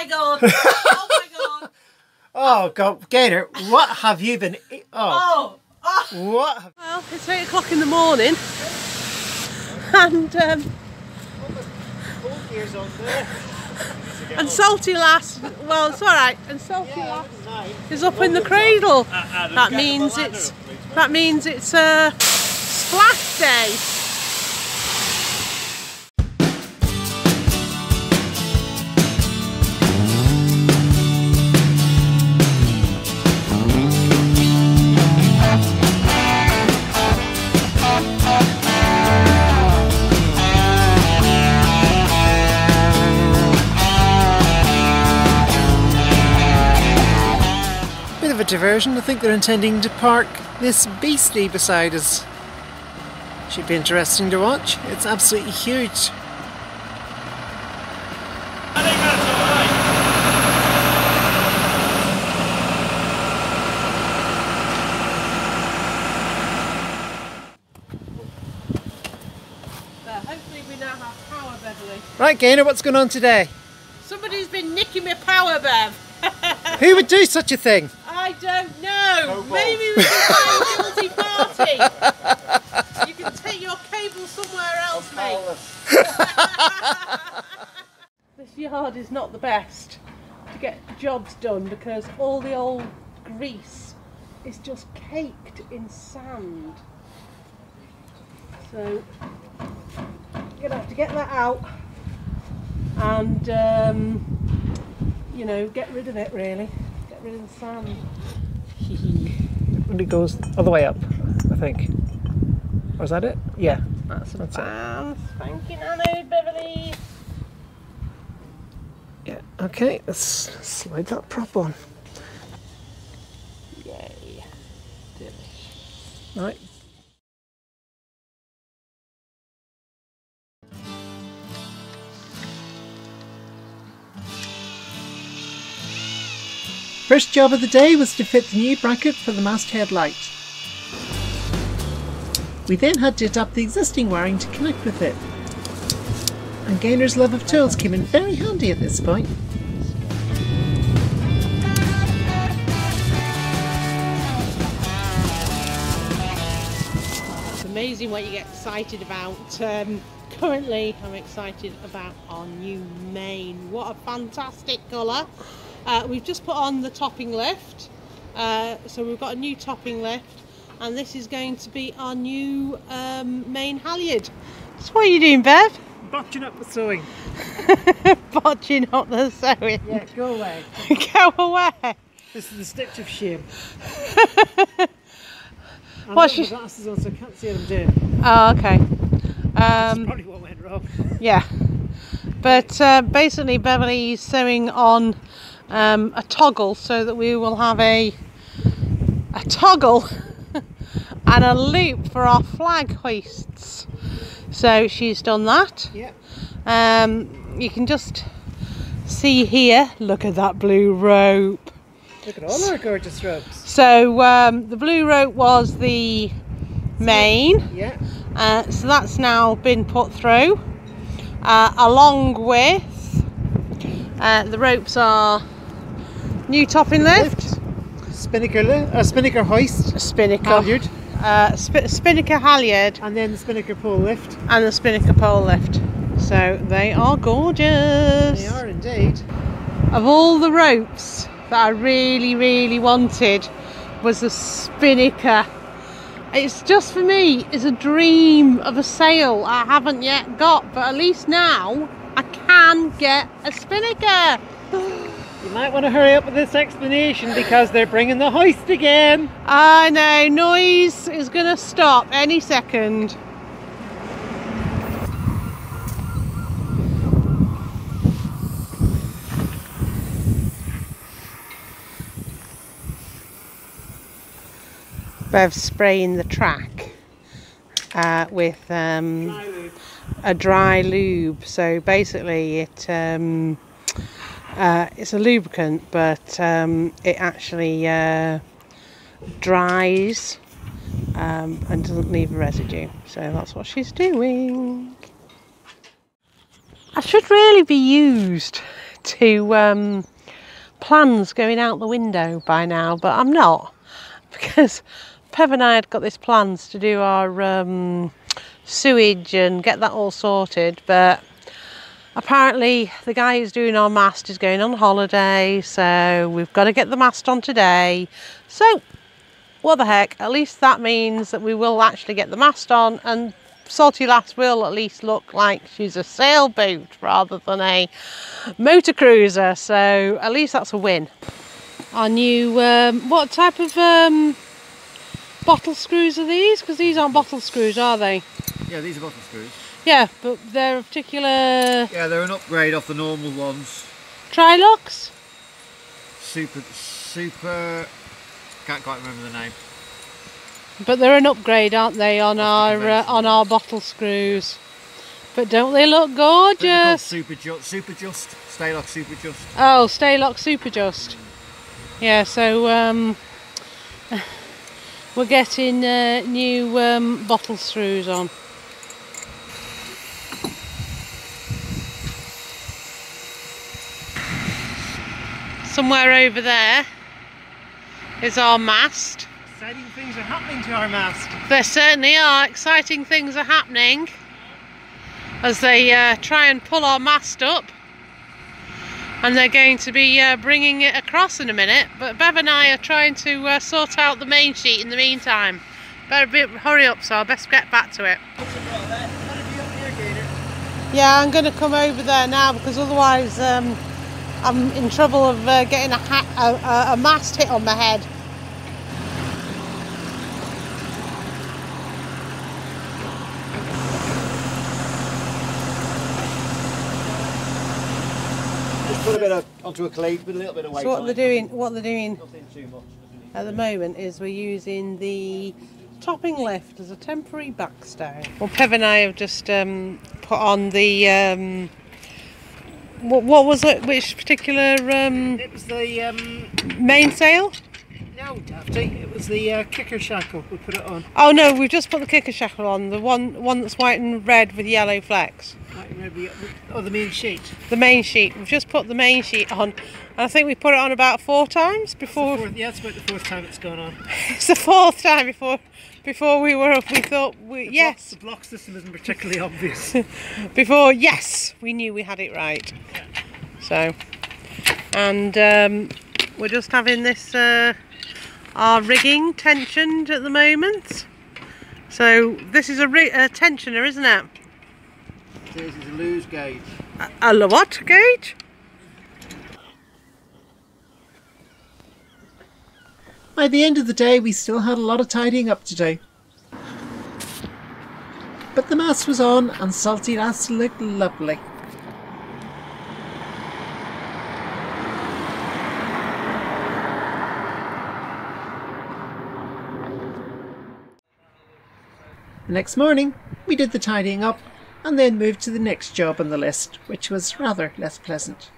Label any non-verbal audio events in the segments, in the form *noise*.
my god! Oh my god! *laughs* Oh God, Gaynor, what have you been? e- Oh, Oh! oh. what? Well, it's eight o'clock in the morning, and um, and salty lass. Well, it's all right. And salty lass is up in the cradle. That means it's that means it's a splash day. Diversion. I think they're intending to park this beastie beside us. Should be interesting to watch. It's absolutely huge. There, hopefully we now have power, Beverly. Right, Gaynor, what's going on today? Somebody's been nicking my power, Bev. *laughs* Who would do such a thing? I don't know. Maybe we can find a guilty party. You can take your cable somewhere else, mate. *laughs* this yard is not the best to get jobs done because all the old grease is just caked in sand. So you're gonna have to get that out and um, you know get rid of it really. Get rid of the sand. *laughs* It goes all the way up, I think. Or is that it? Yeah. That's a That's it. fan spanking anode, Beverly. Yeah. Okay, let's slide that prop on. Yay. Delish. Right. First job of the day was to fit the new bracket for the masthead light. We then had to adapt the existing wiring to connect with it. And Gaynor's love of tools came in very handy at this point. It's amazing what you get excited about. Um, currently, I'm excited about our new main. What a fantastic colour! Uh, we've just put on the topping lift, uh, so we've got a new topping lift, and this is going to be our new um, main halyard. So, what are you doing, Bev? Botching up the sewing. *laughs* Botching up the sewing. Yeah, go away. *laughs* Go away. This is the stitch of shame. *laughs* What's your- my glasses on so I can't see what I'm doing. Oh, okay. Um, Probably what went wrong. Yeah, but uh, basically Beverly's sewing on um, a toggle so that we will have a a toggle *laughs* and a loop for our flag hoists. So she's done that. Yeah. Um, you can just see here. Look at that blue rope. Look at all our gorgeous ropes. So um, the blue rope was the main. Yeah. Uh, so that's now been put through, uh, along with uh, the ropes are new topping lift, Spinnaker, li- uh, spinnaker hoist, spinnaker, halyard, uh, sp- spinnaker halyard, and then the spinnaker pole lift. and the spinnaker pole lift. So they are gorgeous. They are indeed. Of all the ropes that I really, really wanted was the spinnaker. It's just for me, it's a dream of a sail I haven't yet got, but at least now I can get a spinnaker. You might want to hurry up with this explanation because they're bringing the hoist again. I know, noise is going to stop any second. Bev spraying the track uh, with um, a dry lube. So basically, it um, uh, it's a lubricant, but um, it actually uh, dries um, and doesn't leave a residue. So that's what she's doing. I should really be used to um, plans going out the window by now, but I'm not *laughs* because Bev and I had got this plans to do our um, sewage and get that all sorted, but apparently the guy who's doing our mast is going on holiday, so we've got to get the mast on today. So, what the heck? At least that means that we will actually get the mast on, and Salty Lass will at least look like she's a sailboat rather than a motor cruiser. So at least that's a win. Our new, um, what type of um, bottle screws are these? Because these aren't bottle screws, are they? Yeah, these are bottle screws. Yeah, but they're a particular Yeah, they're an upgrade off the normal ones. Trilux. Super, super. Can't quite remember the name. But they're an upgrade, aren't they, on Off our uh, on our bottle screws? But don't they look I think they're called gorgeous? Super Just. Super Just. Sta-Lok Super Just. Oh, Sta-Lok Super Just. Yeah, so um, *laughs* we're getting uh, new um, bottle screws on. Somewhere over there is our mast. Exciting things are happening to our mast. There certainly are. Exciting things are happening as they uh, try and pull our mast up. And they're going to be uh, bringing it across in a minute. But Bev and I are trying to uh, sort out the main sheet in the meantime. Better be, hurry up, so I best get back to it. Yeah, I'm going to come over there now because otherwise um, I'm in trouble of uh, getting a, ha- a, a, mast hit on my head. Just put a bit of onto a cleat with a little bit of weight. So what they're doing, what they're doing Nothing too much. at the moment is we're using the topping lift as a temporary backstay. Well, Bev and I have just um, put on the um, what, what was it? Which particular um, It was the um, mainsail? no, Dafty. It was the uh, kicker shackle. We put it on. Oh no, we've just put the kicker shackle on. The one one that's white and red with yellow flecks. Maybe oh the main sheet. The main sheet. We've just put the main sheet on. And I think we put it on about four times before. Fourth, yeah, it's about the fourth time it's gone on. *laughs* It's the fourth time before before we were. We thought we The yes. block, the block system isn't particularly *laughs* obvious. *laughs* before yes we knew we had it right so and um, we're just having this uh, our rigging tensioned at the moment so this is a, a tensioner isn't it This is a Loos gauge. a, a what gauge By the end of the day, we still had a lot of tidying up to do. But the mast was on, and Salty Lass looked lovely. The next morning, we did the tidying up and then moved to the next job on the list, which was rather less pleasant.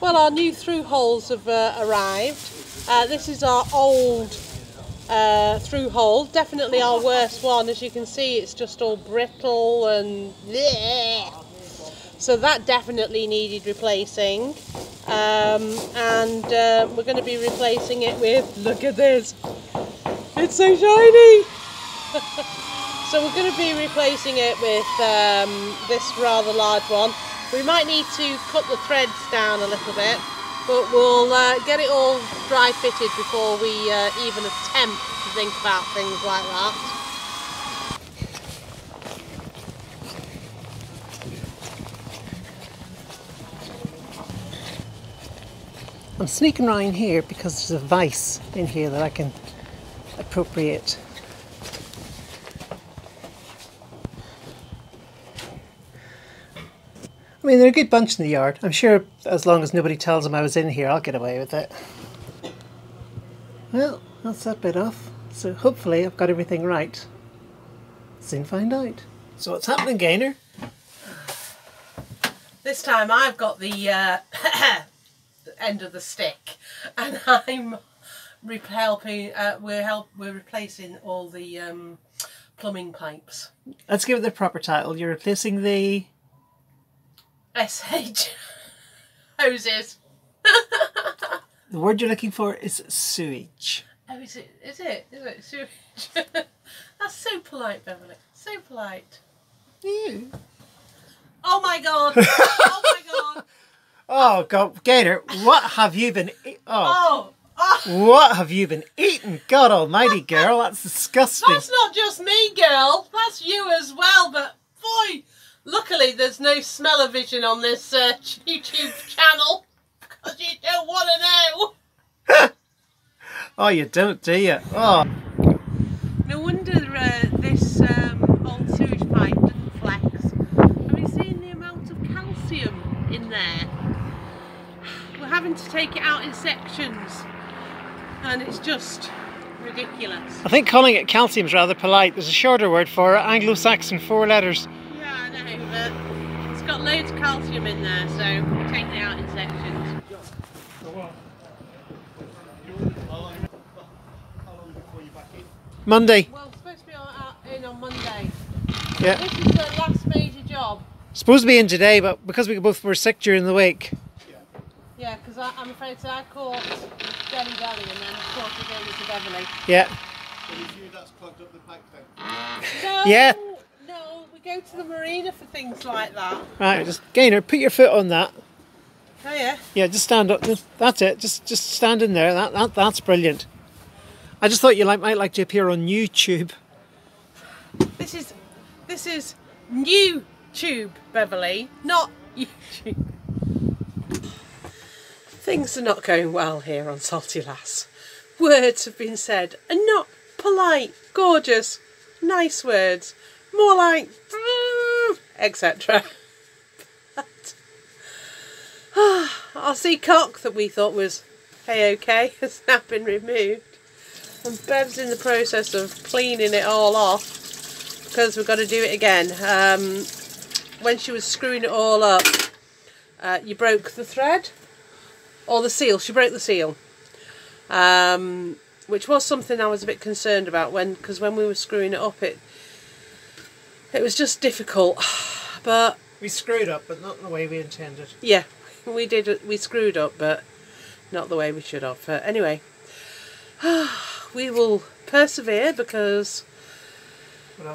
well our new through holes have uh, arrived uh, this is our old uh, through hole. Definitely our worst one. As you can see it's just all brittle and bleh. so that definitely needed replacing. Um, and uh, we're going to be replacing it with look at this. It's so shiny! *laughs* So we're going to be replacing it with um, this rather large one. We might need to cut the threads down a little bit but we'll uh, get it all dry fitted before we uh, even attempt to think about things like that I'm sneaking around here because there's a vice in here that I can appropriate. I mean, they're a good bunch in the yard. I'm sure as long as nobody tells them I was in here, I'll get away with it. Well, that's that bit off. So hopefully I've got everything right. Soon find out. So what's happening, Gaynor? This time I've got the uh, *coughs* end of the stick, and I'm helping. Uh, we're help. We're replacing all the um, plumbing pipes. Let's give it the proper title. You're replacing the SH. *laughs* hoses. *laughs* The word you're looking for is sewage. Oh, is it? Is it? Is it sewage? *laughs* That's so polite, Beverly. So polite. Oh you. Oh my god! oh my god! Oh God, Gaynor, what have you been? E- oh, Oh, oh, what have you been eating? God Almighty, girl, that's disgusting. that's not just me, girl. That's you as well. But boy, luckily there's no smell-o-vision on this uh, *laughs* YouTube channel because you don't want to know. *laughs* Oh, you don't, do you? Oh, No wonder uh, this um, old sewage pipe doesn't flex. Have you seen the amount of calcium in there? *sighs* We're having to take it out in sections, and it's just ridiculous. I think calling it calcium is rather polite. There's a shorter word for it, Anglo-Saxon, four letters. Yeah, I know, but it's got loads of calcium in there, so we're taking it out in sections. Monday. Well, it's supposed to be on, out in on Monday. Yeah. This is the last major job. Supposed to be in today, but because we both were sick during the week. Yeah, because I'm afraid so I caught Jelly Belly and then of course we gave it to Beverly. Yeah. No, Yeah. No, we go to the marina for things like that. Right, just Gaynor, put your foot on that. Oh yeah. Yeah, just stand up. That's it. Just just stand in there. That, that that's brilliant. I just thought you like, might like to appear on YouTube. This is this is new tube, Beverly, not YouTube. Things are not going well here on Salty Lass. Words have been said and not polite, gorgeous, nice words. More like mm, etc. *sighs* Our sea cock that we thought was hey okay *laughs* has now been removed. And Bev's in the process of cleaning it all off because we've got to do it again. Um, when she was screwing it all up, uh, you broke the thread or the seal. She broke the seal, um, which was something I was a bit concerned about when because when we were screwing it up, it it was just difficult. *sighs* But We screwed up, but not in the way we intended. yeah, we did. We screwed up, but not the way we should have. But anyway, *sighs* we will persevere because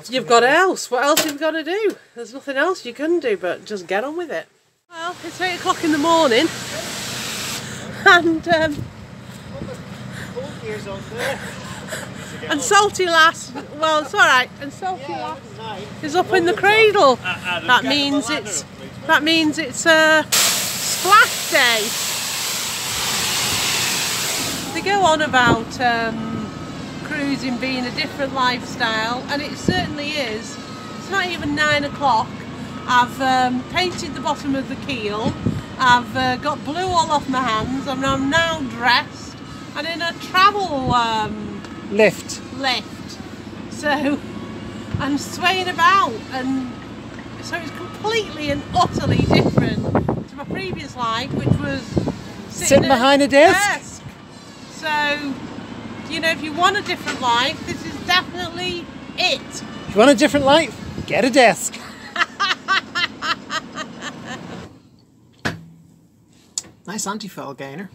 You've got do? else. What else have you got to do? There's nothing else you can do but just get on with it. Well, it's eight o'clock in the morning, *sighs* and um, Old gears on there. *laughs* and salty lass. Well, it's all right. And salty lass is up in the cradle. That means it's that means it's a splash day. They go on about um, cruising being a different lifestyle, and it certainly is. It's not even nine o'clock. I've um, painted the bottom of the keel. I've uh, got blue all off my hands, I'm now dressed and in a travel um, Lift. Left. So I'm swaying about, and so it's completely and utterly different to my previous life, which was Sitting at behind a desk. So, you know, if you want a different life, this is definitely it. If you want a different life, get a desk. *laughs* nice anti-foul Gaynor.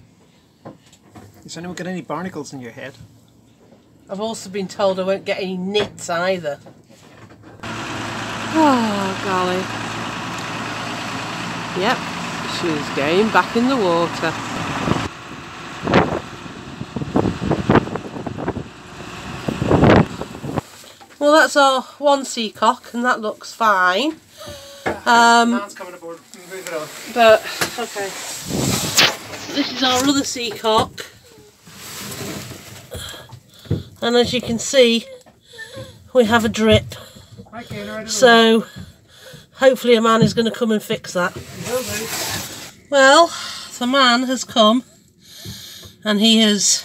Has anyone got any barnacles in your head? I've also been told I won't get any nits either. Oh, golly. Yep, she's going back in the water. Well, that's our one seacock, and that looks fine. Um, Man's coming aboard. Move it on. but, okay. This is our other seacock. And as you can see, we have a drip. So hopefully a man is going to come and fix that. Well, the man has come and he has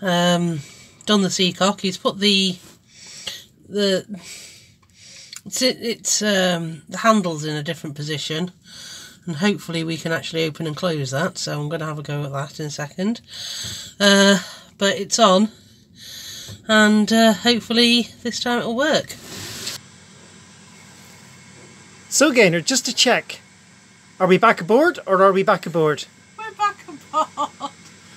um, done the seacock. He's put the the it's it's um, the handles in a different position, and hopefully we can actually open and close that. So I'm going to have a go at that in a second. Uh, but it's on, and uh, hopefully this time it'll work. So, Gaynor, just to check, Are we back aboard or are we back aboard? We're back aboard.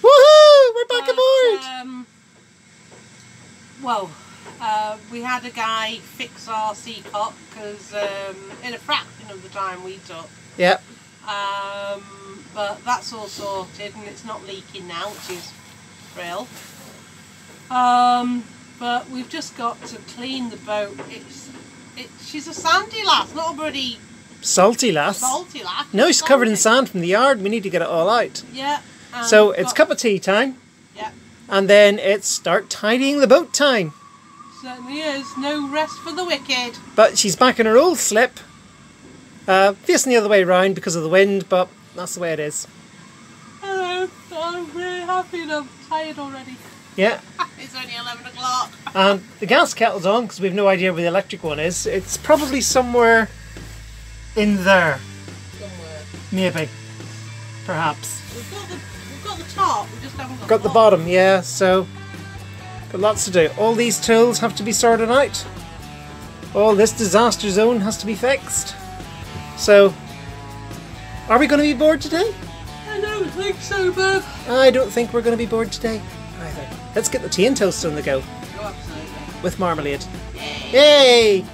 Woohoo! We're back But, aboard! Um, well, uh, we had a guy fix our seacock because um, in a fraction of the time we took. Yep. Um, but that's all sorted and it's not leaking now, which is real. Um, but we've just got to clean the boat. It's it. She's a sandy lass, not a bloody Salty lass. salty lass. No, it's covered in sand from the yard. We need to get it all out. Yeah. So it's cup of tea time, Yeah, and then it's start tidying the boat time. certainly is. No rest for the wicked. But she's back in her old slip, uh, facing the other way around because of the wind, but that's the way it is. Hello, I'm really happy and I'm tired already. Yeah, *laughs* It's only 11 o'clock. and the gas kettle's on because we've no idea where the electric one is. It's probably somewhere in there, Somewhere. maybe, perhaps. We've got the, we've got the top, we just haven't got, Got the bottom, yeah, so. Got lots to do. All these tools have to be sorted out. All this disaster zone has to be fixed. So, are we going to be bored today? I don't think so, Bev. I don't think we're going to be bored today. Let's get the tea and toast on the go absolutely. with marmalade. Yay!